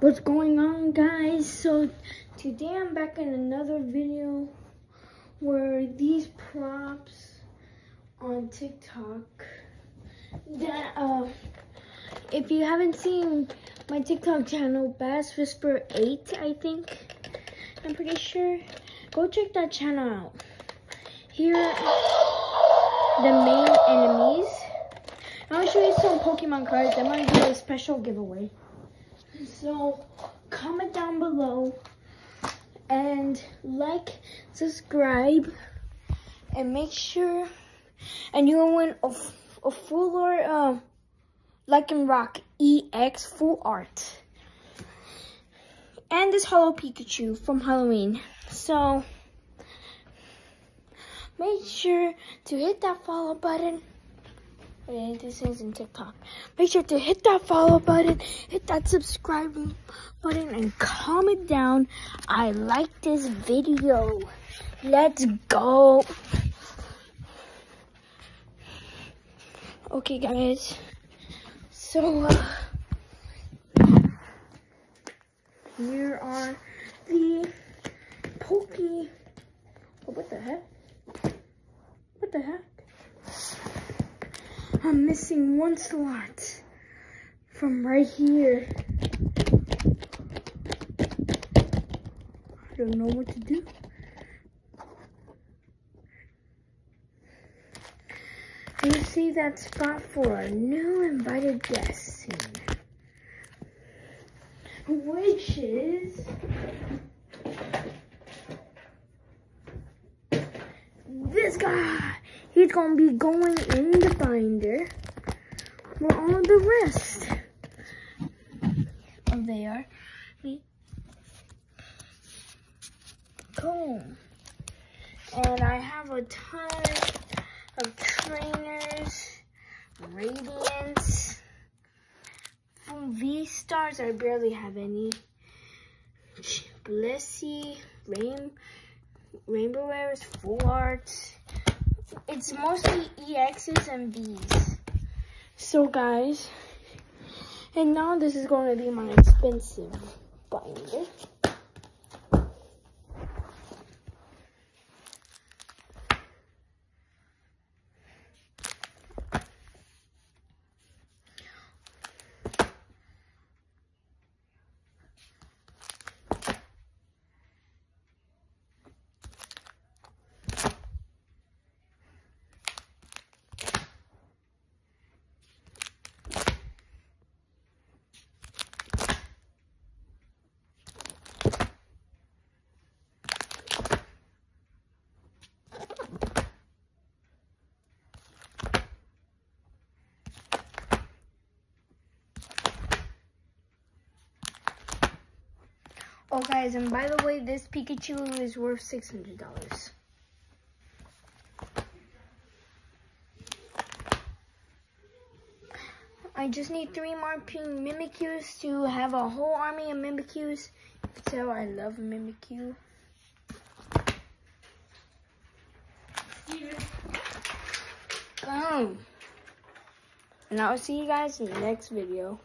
What's going on guys? So today I'm back in another video where these props on TikTok that uh if you haven't seen my TikTok channel Bass Whisper 8 I think I'm pretty sure go check that channel out. Here the main enemies. I'll show you some Pokemon cards. I might do a special giveaway. So comment down below and like, subscribe, and make sure, and you'll win a, a full art, uh, rock EX full art. And this Holo Pikachu from Halloween. So, make sure to hit that follow button this is in TikTok. Make sure to hit that follow button, hit that subscribe button, and comment down. I like this video. Let's go. Okay, guys. So, uh, here are the Pokey. Oh, what the heck? What the heck? I'm missing one slot from right here. I don't know what to do. You see that spot for a new invited guest soon. Which is this guy. He's gonna be going in the binder for all the rest. Oh, they are. Cool. And I have a ton of trainers, Radiance. From V-Stars, I barely have any. Blissey, Rain, Rainbow Rares, Full Arts it's mostly EXs and Vs. So guys, and now this is going to be my expensive binder. Oh guys, and by the way, this Pikachu is worth $600. I just need three more Mimikyus to have a whole army of Mimikyus. So I love Mimikyu. Boom. And I'll see you guys in the next video.